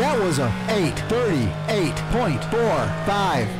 That was a 838.45.